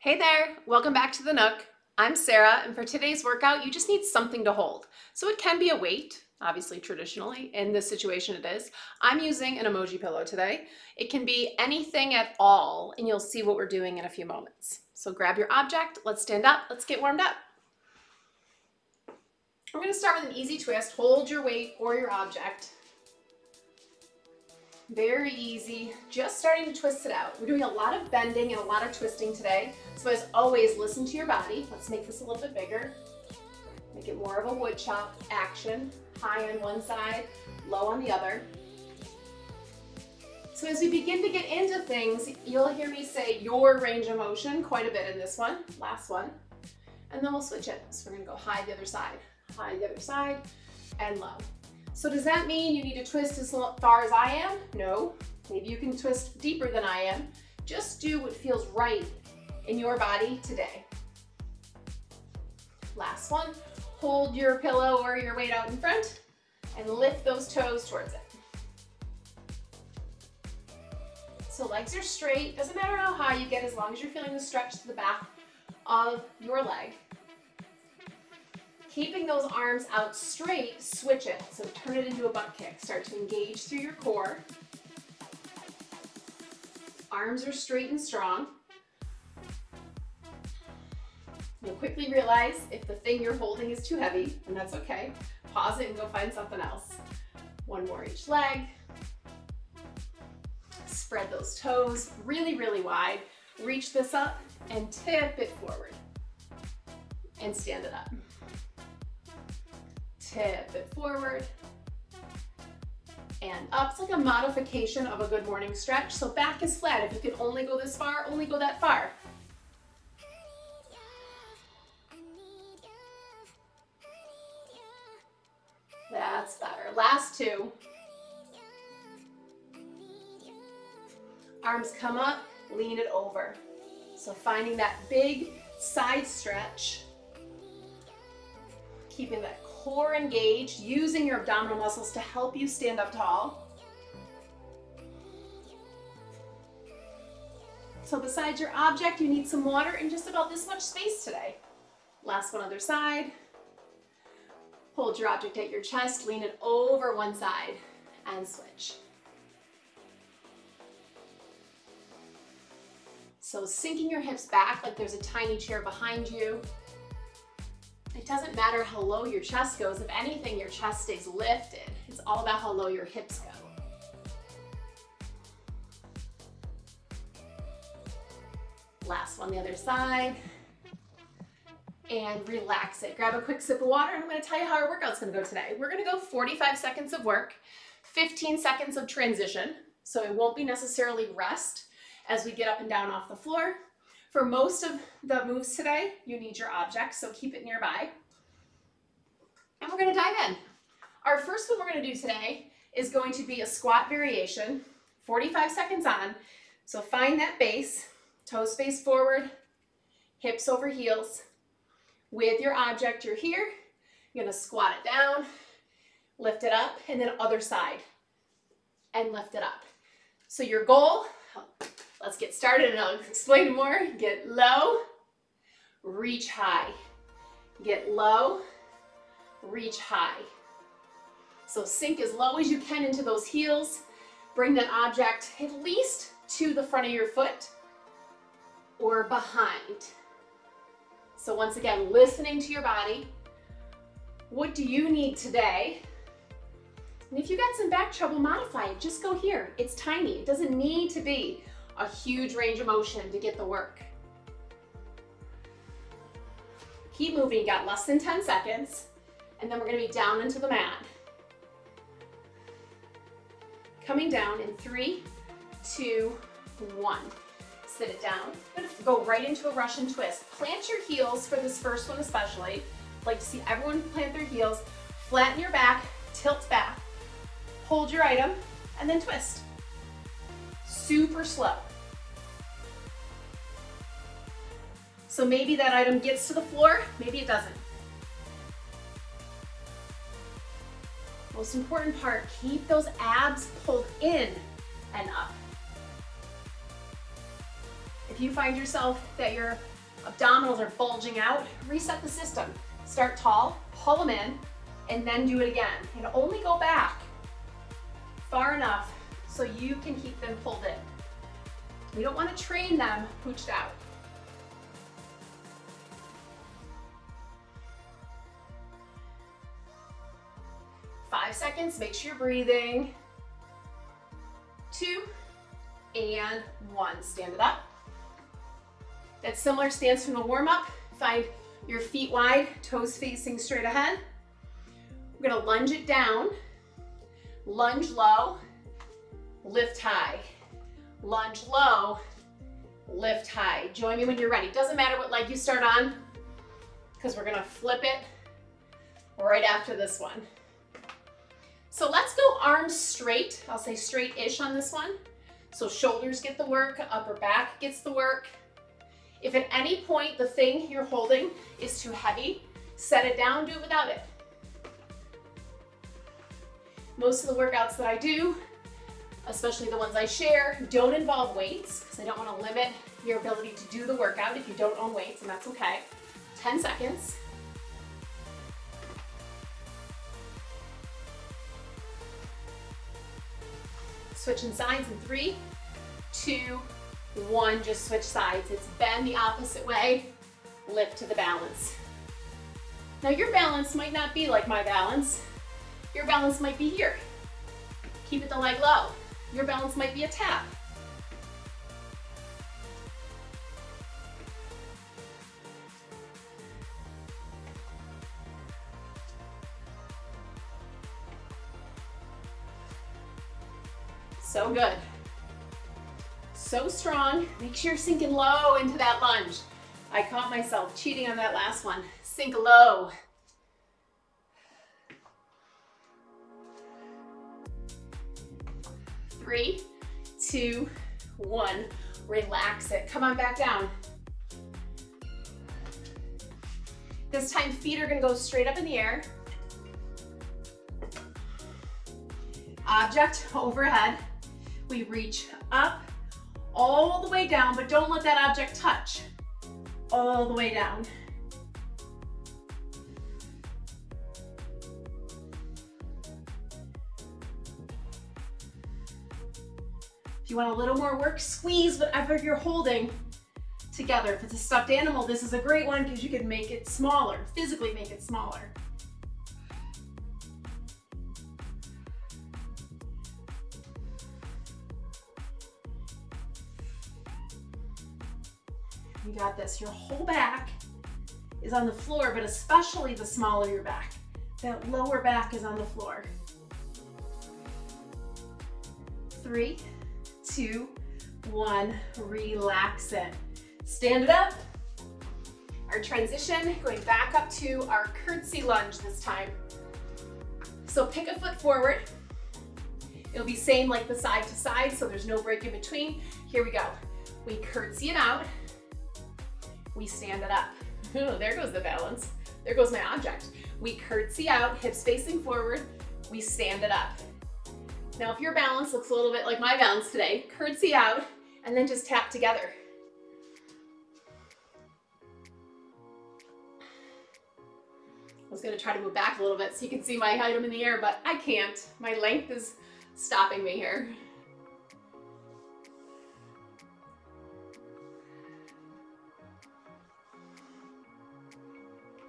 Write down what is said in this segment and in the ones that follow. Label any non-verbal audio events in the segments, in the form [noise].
Hey there, welcome back to the Nook. I'm Sarah, and for today's workout, you just need something to hold. So it can be a weight, obviously traditionally, in this situation it is. I'm using an emoji pillow today. It can be anything at all, and you'll see what we're doing in a few moments. So grab your object, let's stand up, let's get warmed up. We're gonna start with an easy twist. Hold your weight or your object. Very easy, just starting to twist it out. We're doing a lot of bending and a lot of twisting today. So as always, listen to your body. Let's make this a little bit bigger. Make it more of a wood chop action. High on one side, low on the other. So as we begin to get into things, you'll hear me say your range of motion quite a bit in this one, last one. And then we'll switch it. So we're gonna go high the other side, high the other side, and low. So does that mean you need to twist as far as I am? No. Maybe you can twist deeper than I am. Just do what feels right in your body today. Last one, hold your pillow or your weight out in front and lift those toes towards it. So legs are straight, doesn't matter how high you get as long as you're feeling the stretch to the back of your leg. Keeping those arms out straight, switch it. So turn it into a butt kick. Start to engage through your core. Arms are straight and strong. You'll quickly realize if the thing you're holding is too heavy, and that's okay. Pause it and go find something else. One more each leg. Spread those toes really, really wide. Reach this up and tip it forward. And stand it up tip it forward and up. It's like a modification of a good morning stretch. So back is flat. If you can only go this far, only go that far. That's better. Last two. Arms come up, lean it over. So finding that big side stretch, keeping that core engaged, using your abdominal muscles to help you stand up tall. So besides your object, you need some water and just about this much space today. Last one, other side. Hold your object at your chest, lean it over one side and switch. So sinking your hips back like there's a tiny chair behind you. Doesn't matter how low your chest goes. If anything, your chest stays lifted. It's all about how low your hips go. Last one, the other side. And relax it. Grab a quick sip of water and I'm gonna tell you how our workout's gonna go today. We're gonna go 45 seconds of work, 15 seconds of transition. So it won't be necessarily rest as we get up and down off the floor. For most of the moves today, you need your object, so keep it nearby. And we're gonna dive in. Our first one we're gonna do today is going to be a squat variation, 45 seconds on. So find that base, toes face forward, hips over heels. With your object, you're here. You're gonna squat it down, lift it up, and then other side, and lift it up. So your goal, Let's get started and I'll explain more. Get low, reach high. Get low, reach high. So sink as low as you can into those heels. Bring that object at least to the front of your foot or behind. So once again, listening to your body. What do you need today? And if you got some back trouble, modify it. Just go here. It's tiny. It doesn't need to be a huge range of motion to get the work. Keep moving, you got less than 10 seconds, and then we're gonna be down into the mat. Coming down in three, two, one. Sit it down. go right into a Russian twist. Plant your heels for this first one especially. I'd like to see everyone plant their heels. Flatten your back, tilt back. Hold your item, and then twist. Super slow. So maybe that item gets to the floor, maybe it doesn't. Most important part, keep those abs pulled in and up. If you find yourself that your abdominals are bulging out, reset the system. Start tall, pull them in, and then do it again. And only go back far enough so you can keep them pulled in. We don't want to train them pooched out. Five seconds, make sure you're breathing. Two, and one. Stand it up. That similar stance from the warm up. Find your feet wide, toes facing straight ahead. We're gonna lunge it down, lunge low, lift high, lunge low, lift high. Join me when you're ready. Doesn't matter what leg you start on, because we're gonna flip it right after this one. So let's go arms straight. I'll say straight-ish on this one. So shoulders get the work, upper back gets the work. If at any point the thing you're holding is too heavy, set it down, do it without it. Most of the workouts that I do, especially the ones I share, don't involve weights because I don't want to limit your ability to do the workout if you don't own weights, and that's okay. 10 seconds. Switching sides in three, two, one. Just switch sides. It's bend the opposite way, lift to the balance. Now your balance might not be like my balance. Your balance might be here. Keep it the leg low. Your balance might be a tap. So good. So strong. Make sure you're sinking low into that lunge. I caught myself cheating on that last one. Sink low. Two, one. Relax it. Come on back down. This time feet are gonna go straight up in the air. Object overhead. We reach up all the way down, but don't let that object touch. All the way down. If you want a little more work, squeeze whatever you're holding together. If it's a stuffed animal, this is a great one because you can make it smaller, physically make it smaller. You got this. Your whole back is on the floor, but especially the smaller your back. That lower back is on the floor. Three, two, one. Relax it. Stand it up. Our transition, going back up to our curtsy lunge this time. So pick a foot forward. It'll be same like the side to side, so there's no break in between. Here we go. We curtsy it out we stand it up. [laughs] Oh, there goes the balance. There goes my object. We curtsy out, hips facing forward, we stand it up. Now if your balance looks a little bit like my balance today, curtsy out and then just tap together. I was gonna try to move back a little bit so you can see my item in the air, but I can't. My length is stopping me here.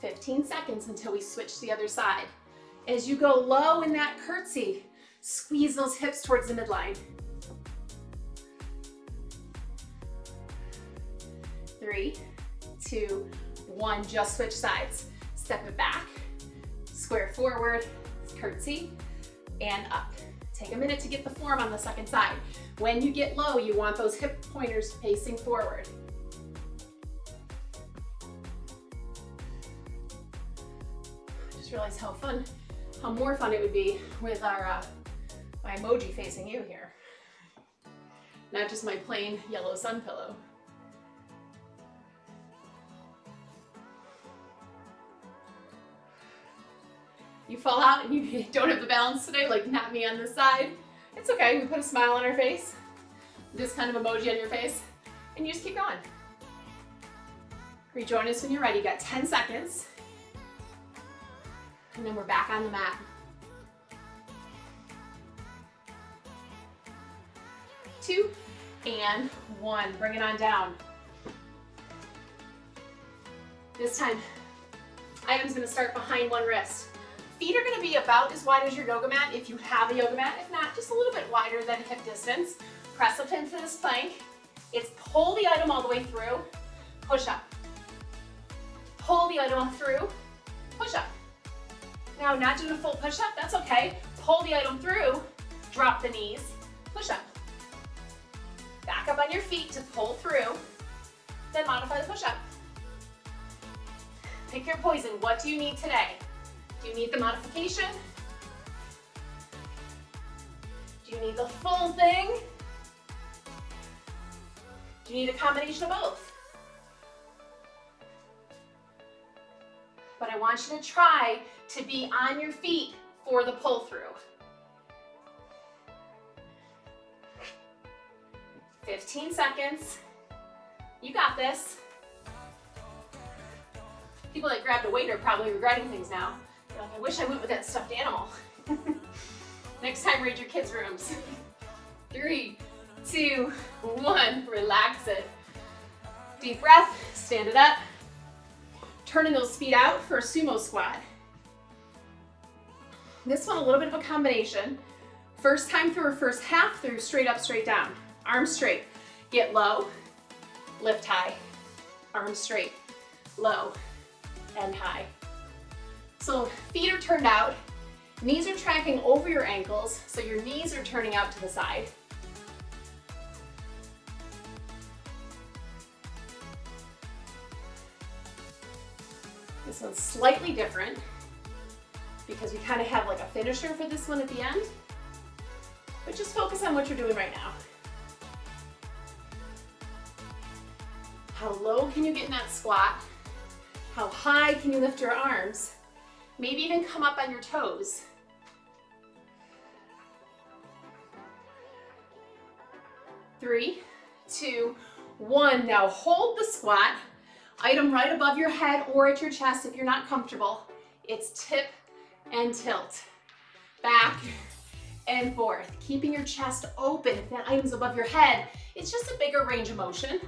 15 seconds until we switch to the other side. As you go low in that curtsy, squeeze those hips towards the midline. Three, two, one, just switch sides. Step it back, square forward, curtsy, and up. Take a minute to get the form on the second side. When you get low, you want those hip pointers facing forward. Just realize how fun, how more fun it would be with our uh, my emoji facing you here. Not just my plain yellow sun pillow. You fall out and you [laughs] don't have the balance today, like not me on this side. It's okay, we put a smile on our face. This kind of emoji on your face. And you just keep going. Rejoin us when you're ready. You got 10 seconds. And then we're back on the mat. Two and one. Bring it on down. This time, item's gonna start behind one wrist. Feet are gonna be about as wide as your yoga mat if you have a yoga mat. If not, just a little bit wider than hip distance. Press up into this plank. It's pull the item all the way through, push up. Pull the item through, push up. Now, not doing a full push up, that's okay. Pull the item through, drop the knees, push up. Back up on your feet to pull through, then modify the push up. Pick your poison. What do you need today? Do you need the modification? Do you need the full thing? Do you need a combination of both? But I want you to try to be on your feet for the pull through. 15 seconds. You got this. People that grabbed a weight are probably regretting things now. Like, I wish I went with that stuffed animal. [laughs] Next time, raid your kids' rooms. [laughs] Three, two, one. Relax it. Deep breath, stand it up. Turning those feet out for a sumo squat. This one, a little bit of a combination. First time through or first half through, straight up, straight down. Arms straight. Get low, lift high. Arms straight, low, and high. So feet are turned out, knees are tracking over your ankles, so your knees are turning out to the side. This one's slightly different because we kind of have like a finisher for this one at the end. But just focus on what you're doing right now. How low can you get in that squat? How high can you lift your arms? Maybe even come up on your toes. Three, two, one. Now hold the squat. Item right above your head or at your chest if you're not comfortable. It's tip and tilt. Back and forth. Keeping your chest open. If that item's above your head, it's just a bigger range of motion.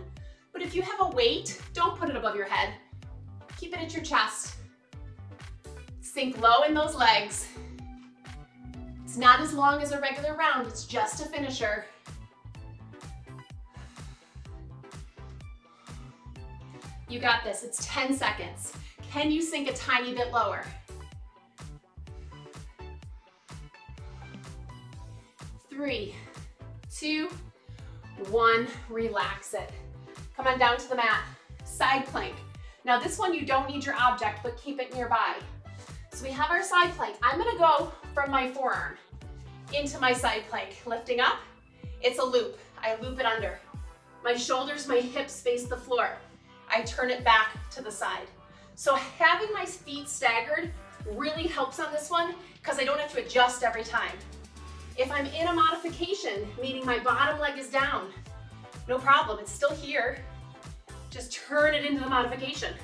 But if you have a weight, don't put it above your head. Keep it at your chest. Sink low in those legs. It's not as long as a regular round, it's just a finisher. You got this, it's 10 seconds. Can you sink a tiny bit lower? Three, two, one, relax it. Come on down to the mat, side plank. Now this one, you don't need your object, but keep it nearby. So we have our side plank. I'm gonna go from my forearm into my side plank. Lifting up, it's a loop. I loop it under. My shoulders, my hips face the floor. I turn it back to the side. So having my feet staggered really helps on this one because I don't have to adjust every time. If I'm in a modification, meaning my bottom leg is down, no problem, it's still here. Just turn it into the modification.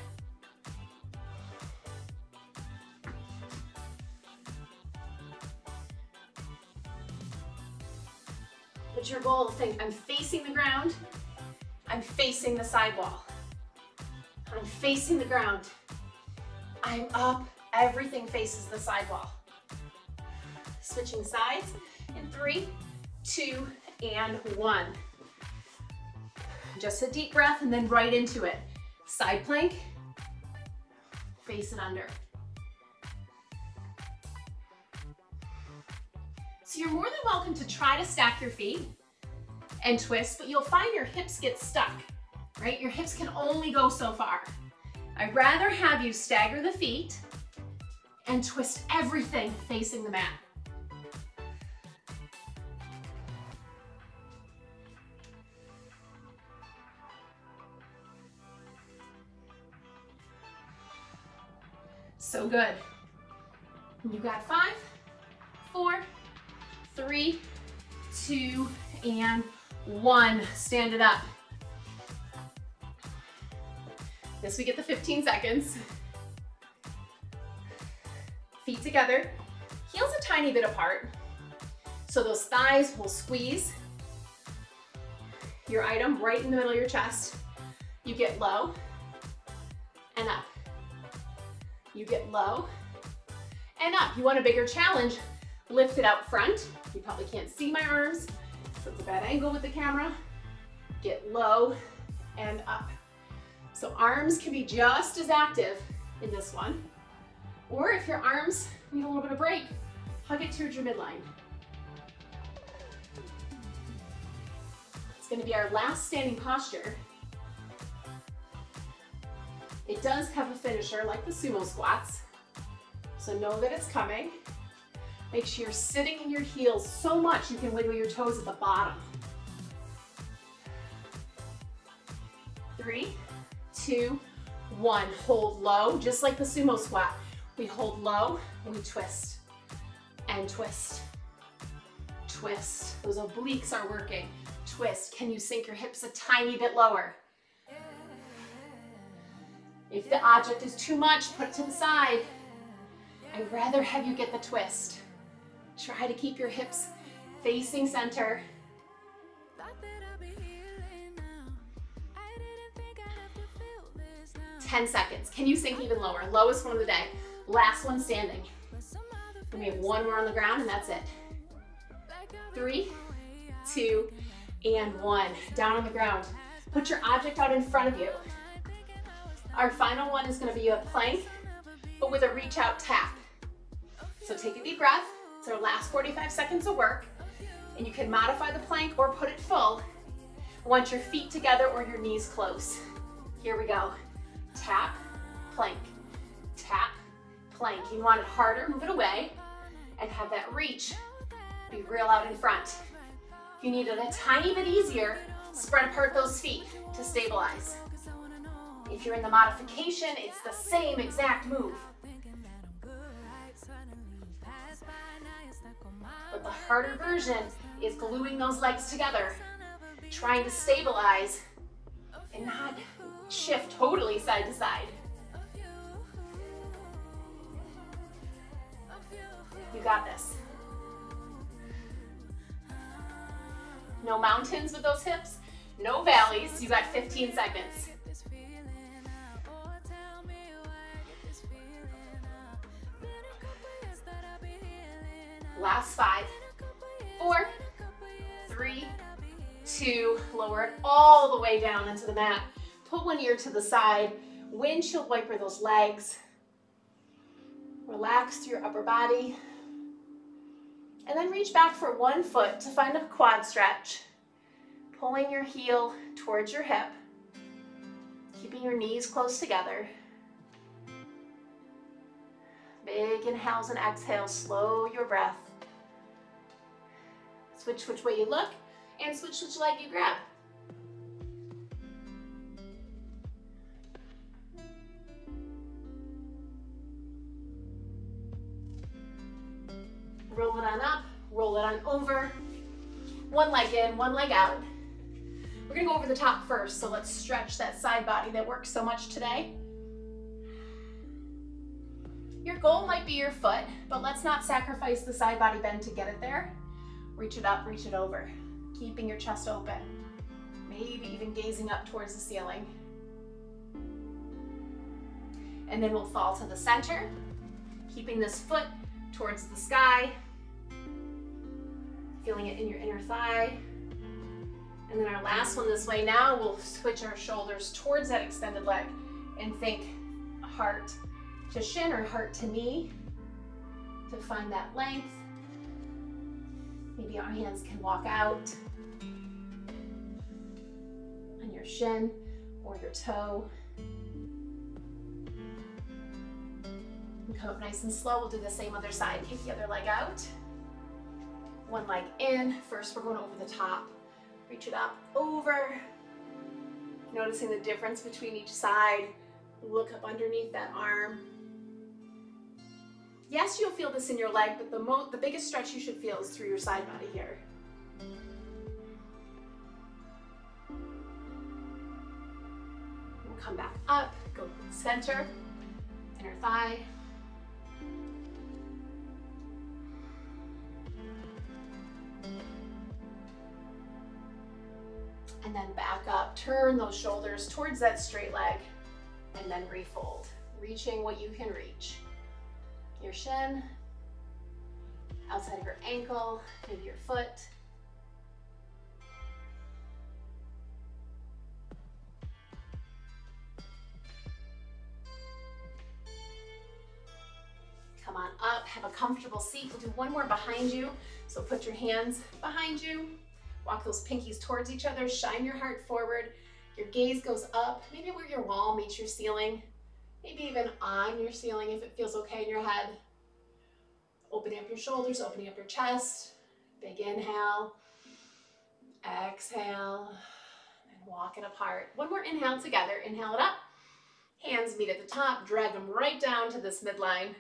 But your goal, think I'm facing the ground, I'm facing the sidewall. I'm facing the ground. I'm up, everything faces the sidewall. Switching sides in three, two, and one. Just a deep breath and then right into it. Side plank, face it under. So you're more than welcome to try to stack your feet and twist, but you'll find your hips get stuck, right? Your hips can only go so far. I'd rather have you stagger the feet and twist everything facing the mat. So good. You got five, four, three, two, and one. Stand it up. This we get the 15 seconds. Feet together, heels a tiny bit apart. So those thighs will squeeze your item right in the middle of your chest. You get low You get low and up. You want a bigger challenge, lift it out front. You probably can't see my arms, so it's a bad angle with the camera. Get low and up. So arms can be just as active in this one. Or if your arms need a little bit of break, hug it towards your midline. It's gonna be our last standing posture. It does have a finisher like the sumo squats. So know that it's coming. Make sure you're sitting in your heels so much you can wiggle your toes at the bottom. Three, two, one. Hold low, just like the sumo squat. We hold low we twist and twist, twist. Those obliques are working. Twist. Can you sink your hips a tiny bit lower? If the object is too much, put it to the side. I'd rather have you get the twist. Try to keep your hips facing center. 10 seconds. Can you sink even lower? Lowest one of the day. Last one standing. And we have one more on the ground and that's it. Three, two, and one. Down on the ground. Put your object out in front of you. Our final one is gonna be a plank, but with a reach out tap. So take a deep breath. It's our last 45 seconds of work. And you can modify the plank or put it full. Want your feet together or your knees close. Here we go. Tap, plank, tap, plank. You want it harder, move it away, and have that reach be real out in front. If you need it a tiny bit easier, spread apart those feet to stabilize. If you're in the modification, it's the same exact move. But the harder version is gluing those legs together, trying to stabilize and not shift totally side to side. You got this. No mountains with those hips, no valleys. You got 15 seconds. Last five, four, three, two, lower it all the way down into the mat. Put one ear to the side, windshield wiper those legs. Relax through your upper body. And then reach back for one foot to find a quad stretch. Pulling your heel towards your hip. Keeping your knees close together. Big inhales and exhales, slow your breath. Switch which way you look and switch which leg you grab. roll it on up, roll it on over. One leg in, one leg out. We're gonna go over the top first, so let's stretch that side body that works so much today. Your goal might be your foot, but let's not sacrifice the side body bend to get it there. Reach it up, reach it over, keeping your chest open. Maybe even gazing up towards the ceiling. And then we'll fall to the center, keeping this foot towards the sky, feeling it in your inner thigh. And then our last one this way now, we'll switch our shoulders towards that extended leg and think heart to shin or heart to knee to find that length. Maybe our hands can walk out on your shin or your toe. And come up nice and slow. We'll do the same other side. Kick the other leg out one leg in. First, we're going over the top. Reach it up, over. Noticing the difference between each side. Look up underneath that arm. Yes, you'll feel this in your leg, but the, the biggest stretch you should feel is through your side body here. We'll come back up, go center, inner thigh. And then back up, turn those shoulders towards that straight leg, and then refold, reaching what you can reach. Your shin, outside of your ankle, maybe your foot. Come on up, have a comfortable seat. We'll do one more behind you. So put your hands behind you, walk those pinkies towards each other, shine your heart forward. Your gaze goes up, maybe where your wall meets your ceiling, maybe even on your ceiling if it feels okay in your head. Opening up your shoulders, opening up your chest. Big inhale, exhale, and walk it apart. One more inhale together. Inhale it up. Hands meet at the top, drag them right down to this midline.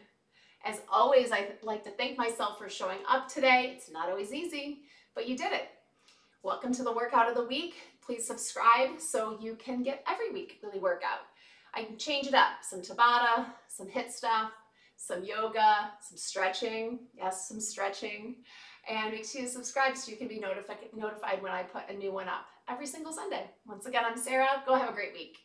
As always, I like to thank myself for showing up today. It's not always easy, but you did it. Welcome to the workout of the week. Please subscribe so you can get every weekly workout. I can change it up, some Tabata, some HIIT stuff, some yoga, some stretching, yes, some stretching, and make sure you subscribe so you can be notified notified when I put a new one up every single Sunday. Once again, I'm Sarah. Go have a great week.